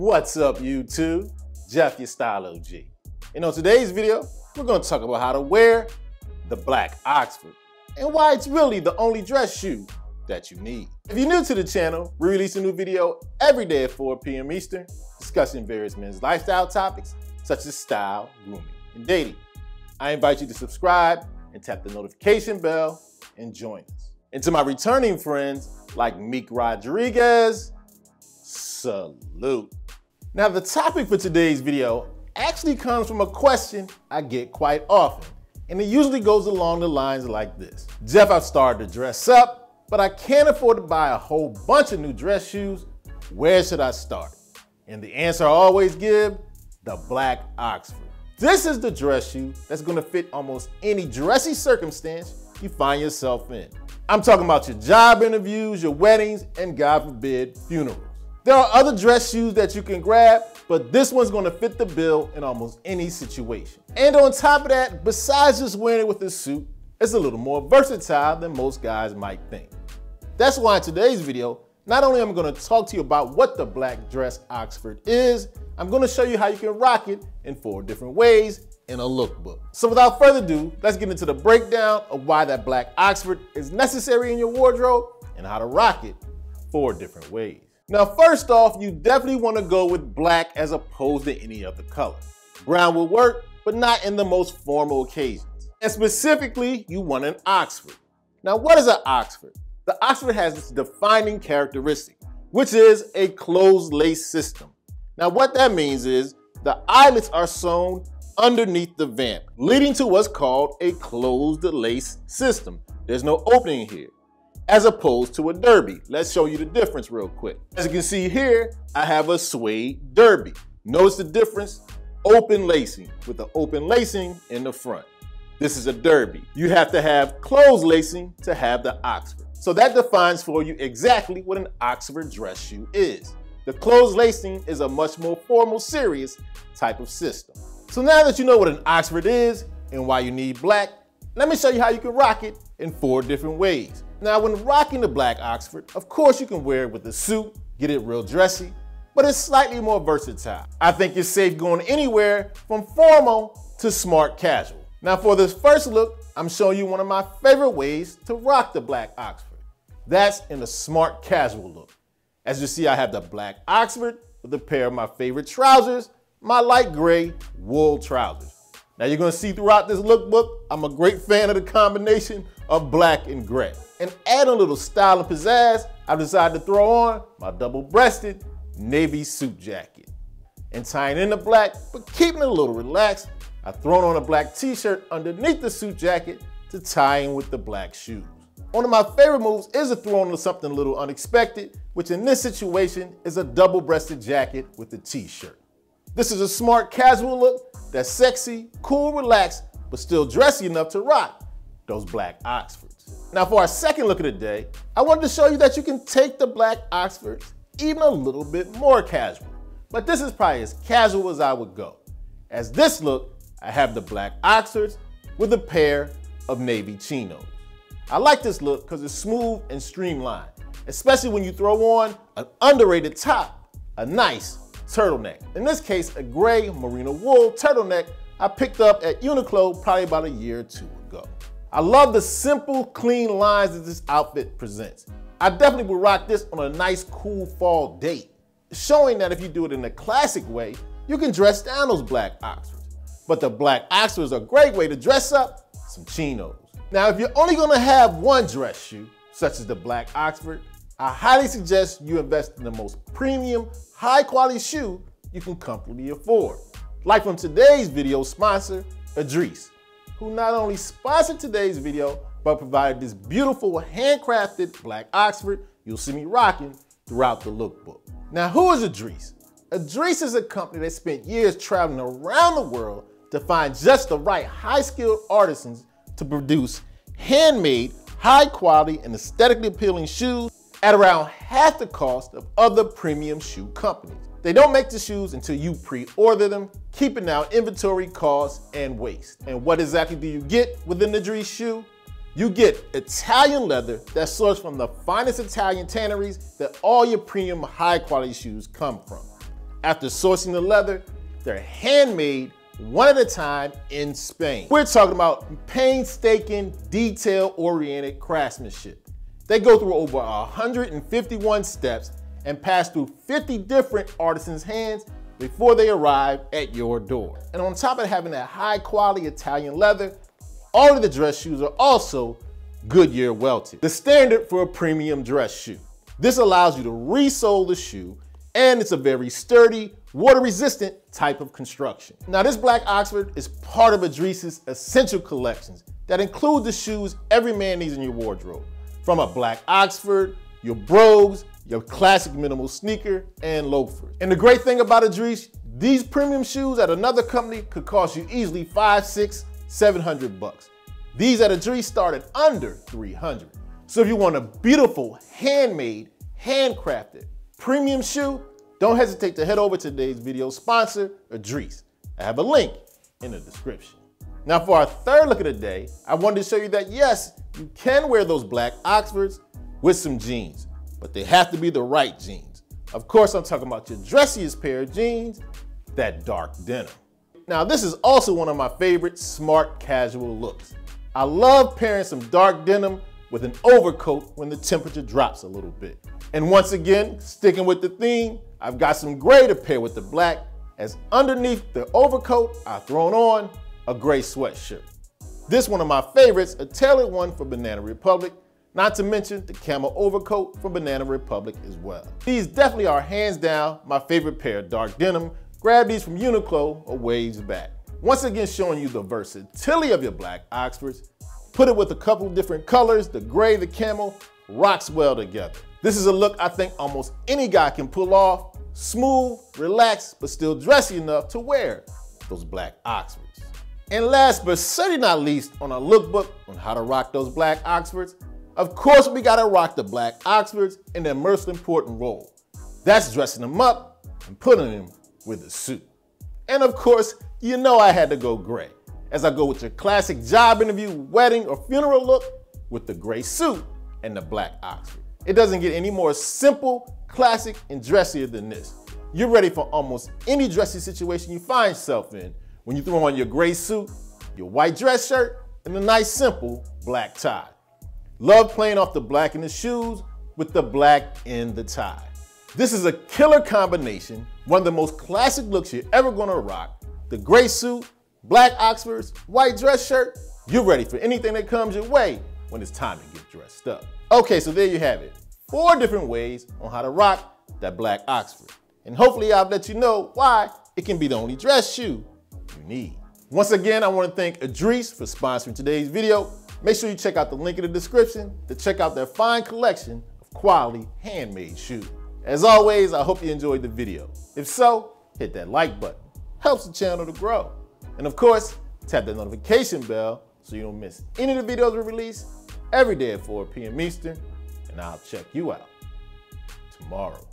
What's up, YouTube? Jeff, your style OG. And on today's video, we're gonna talk about how to wear the black Oxford and why it's really the only dress shoe that you need. If you're new to the channel, we release a new video every day at 4 p.m. Eastern, discussing various men's lifestyle topics such as style, grooming, and dating. I invite you to subscribe and tap the notification bell and join us. And to my returning friends like Meek Rodriguez, salute. Now the topic for today's video actually comes from a question I get quite often. And it usually goes along the lines like this. Jeff, I've started to dress up, but I can't afford to buy a whole bunch of new dress shoes. Where should I start? And the answer I always give, the black Oxford. This is the dress shoe that's gonna fit almost any dressy circumstance you find yourself in. I'm talking about your job interviews, your weddings, and God forbid, funerals. There are other dress shoes that you can grab, but this one's gonna fit the bill in almost any situation. And on top of that, besides just wearing it with a suit, it's a little more versatile than most guys might think. That's why in today's video, not only am I gonna talk to you about what the black dress Oxford is, I'm gonna show you how you can rock it in four different ways in a lookbook. So without further ado, let's get into the breakdown of why that black Oxford is necessary in your wardrobe and how to rock it four different ways. Now, first off, you definitely wanna go with black as opposed to any other color. Brown will work, but not in the most formal occasions. And specifically, you want an Oxford. Now, what is an Oxford? The Oxford has this defining characteristic, which is a closed lace system. Now, what that means is the eyelets are sewn underneath the vamp, leading to what's called a closed lace system. There's no opening here as opposed to a derby. Let's show you the difference real quick. As you can see here, I have a suede derby. Notice the difference? Open lacing with the open lacing in the front. This is a derby. You have to have closed lacing to have the Oxford. So that defines for you exactly what an Oxford dress shoe is. The closed lacing is a much more formal, serious type of system. So now that you know what an Oxford is and why you need black, let me show you how you can rock it in four different ways. Now, when rocking the black Oxford, of course you can wear it with a suit, get it real dressy, but it's slightly more versatile. I think it's safe going anywhere from formal to smart casual. Now for this first look, I'm showing you one of my favorite ways to rock the black Oxford. That's in a smart casual look. As you see, I have the black Oxford with a pair of my favorite trousers, my light gray wool trousers. Now you're gonna see throughout this lookbook, I'm a great fan of the combination of black and gray. And add a little style and pizzazz, I've decided to throw on my double-breasted navy suit jacket. And tying in the black, but keeping it a little relaxed, I've thrown on a black t-shirt underneath the suit jacket to tie in with the black shoes. One of my favorite moves is to throw on something a little unexpected, which in this situation is a double-breasted jacket with a t-shirt. This is a smart casual look that's sexy, cool, relaxed, but still dressy enough to rock those black Oxfords. Now for our second look of the day, I wanted to show you that you can take the black Oxfords even a little bit more casual. But this is probably as casual as I would go. As this look, I have the black Oxfords with a pair of navy chinos. I like this look because it's smooth and streamlined, especially when you throw on an underrated top, a nice turtleneck. In this case, a gray merino wool turtleneck I picked up at Uniqlo probably about a year or two ago. I love the simple, clean lines that this outfit presents. I definitely would rock this on a nice, cool fall date, showing that if you do it in a classic way, you can dress down those black Oxfords. But the black Oxfords are a great way to dress up some chinos. Now, if you're only gonna have one dress shoe, such as the black Oxford, I highly suggest you invest in the most premium, high quality shoe you can comfortably afford. Like from today's video sponsor, Idrese who not only sponsored today's video, but provided this beautiful handcrafted black Oxford you'll see me rocking throughout the lookbook. Now, who is Idrese? Idrese is a company that spent years traveling around the world to find just the right high-skilled artisans to produce handmade, high-quality, and aesthetically appealing shoes at around half the cost of other premium shoe companies. They don't make the shoes until you pre-order them, keeping down inventory costs and waste. And what exactly do you get within the Idrese shoe? You get Italian leather that's sourced from the finest Italian tanneries that all your premium high quality shoes come from. After sourcing the leather, they're handmade one at a time in Spain. We're talking about painstaking, detail-oriented craftsmanship. They go through over 151 steps and pass through 50 different artisans' hands before they arrive at your door. And on top of having that high quality Italian leather, all of the dress shoes are also Goodyear welted, the standard for a premium dress shoe. This allows you to resole the shoe and it's a very sturdy, water resistant type of construction. Now this black Oxford is part of Idrese's essential collections that include the shoes every man needs in your wardrobe. From a black Oxford, your brogues, your classic minimal sneaker, and loafers. And the great thing about Idrese, these premium shoes at another company could cost you easily five, six, 700 bucks. These at Idrese start at under 300. So if you want a beautiful, handmade, handcrafted, premium shoe, don't hesitate to head over to today's video sponsor, Idrese. I have a link in the description. Now for our third look of the day, I wanted to show you that yes, you can wear those black Oxfords with some jeans, but they have to be the right jeans. Of course, I'm talking about your dressiest pair of jeans, that dark denim. Now, this is also one of my favorite smart casual looks. I love pairing some dark denim with an overcoat when the temperature drops a little bit. And once again, sticking with the theme, I've got some gray to pair with the black, as underneath the overcoat, I've thrown on a gray sweatshirt. This one of my favorites, a tailored one for Banana Republic, not to mention the camel overcoat from Banana Republic as well. These definitely are hands down my favorite pair of dark denim. Grab these from Uniqlo a ways back. Once again showing you the versatility of your black Oxfords. Put it with a couple different colors, the gray, the camel, rocks well together. This is a look I think almost any guy can pull off. Smooth, relaxed, but still dressy enough to wear those black Oxfords. And last but certainly not least on our lookbook on how to rock those black Oxfords, of course, we gotta rock the black Oxfords in their most important role. That's dressing them up and putting them with a suit. And of course, you know I had to go gray, as I go with your classic job interview, wedding, or funeral look with the gray suit and the black Oxford. It doesn't get any more simple, classic, and dressier than this. You're ready for almost any dressy situation you find yourself in when you throw on your gray suit, your white dress shirt, and a nice simple black tie. Love playing off the black in the shoes with the black in the tie. This is a killer combination, one of the most classic looks you're ever gonna rock. The gray suit, black Oxfords, white dress shirt, you're ready for anything that comes your way when it's time to get dressed up. Okay, so there you have it. Four different ways on how to rock that black Oxford. And hopefully I've let you know why it can be the only dress shoe you need. Once again, I wanna thank Idrese for sponsoring today's video. Make sure you check out the link in the description to check out their fine collection of quality handmade shoes. As always, I hope you enjoyed the video. If so, hit that like button. Helps the channel to grow. And of course, tap that notification bell so you don't miss any of the videos we release every day at 4 p.m. Eastern. And I'll check you out tomorrow.